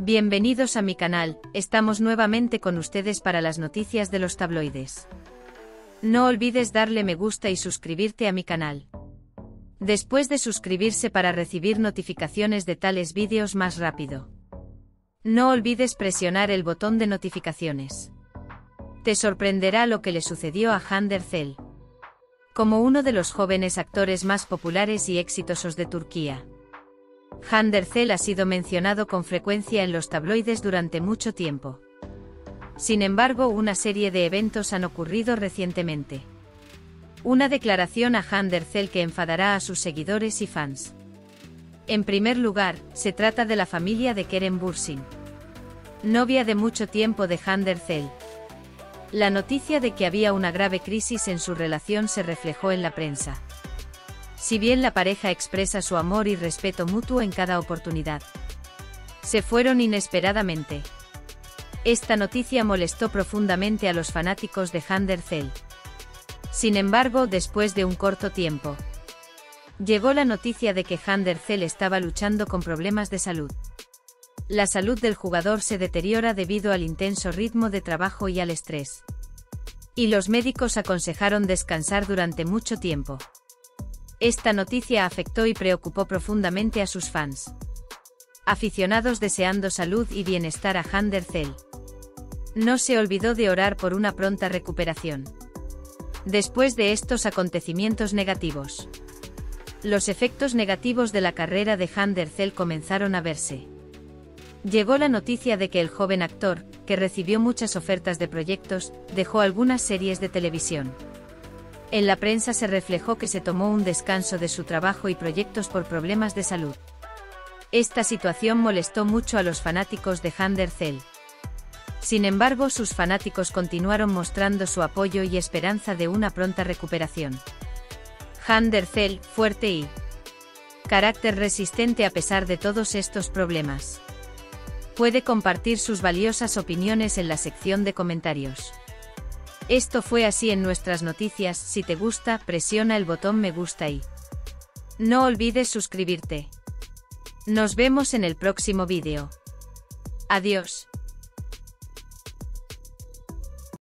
Bienvenidos a mi canal, estamos nuevamente con ustedes para las noticias de los tabloides. No olvides darle me gusta y suscribirte a mi canal. Después de suscribirse para recibir notificaciones de tales vídeos más rápido. No olvides presionar el botón de notificaciones. Te sorprenderá lo que le sucedió a Hander Cell. Como uno de los jóvenes actores más populares y exitosos de Turquía. Handercel ha sido mencionado con frecuencia en los tabloides durante mucho tiempo. Sin embargo, una serie de eventos han ocurrido recientemente. Una declaración a Handercel que enfadará a sus seguidores y fans. En primer lugar, se trata de la familia de Keren Bursin. Novia de mucho tiempo de Handercel. La noticia de que había una grave crisis en su relación se reflejó en la prensa si bien la pareja expresa su amor y respeto mutuo en cada oportunidad. Se fueron inesperadamente. Esta noticia molestó profundamente a los fanáticos de Hander Cell. Sin embargo, después de un corto tiempo, llegó la noticia de que Hander Cell estaba luchando con problemas de salud. La salud del jugador se deteriora debido al intenso ritmo de trabajo y al estrés. Y los médicos aconsejaron descansar durante mucho tiempo. Esta noticia afectó y preocupó profundamente a sus fans. Aficionados deseando salud y bienestar a Hander Cell. No se olvidó de orar por una pronta recuperación. Después de estos acontecimientos negativos, los efectos negativos de la carrera de Hander Cell comenzaron a verse. Llegó la noticia de que el joven actor, que recibió muchas ofertas de proyectos, dejó algunas series de televisión. En la prensa se reflejó que se tomó un descanso de su trabajo y proyectos por problemas de salud. Esta situación molestó mucho a los fanáticos de Hander Cell. Sin embargo, sus fanáticos continuaron mostrando su apoyo y esperanza de una pronta recuperación. Hander Cell, fuerte y carácter resistente a pesar de todos estos problemas. Puede compartir sus valiosas opiniones en la sección de comentarios. Esto fue así en nuestras noticias, si te gusta, presiona el botón me gusta y no olvides suscribirte. Nos vemos en el próximo vídeo. Adiós.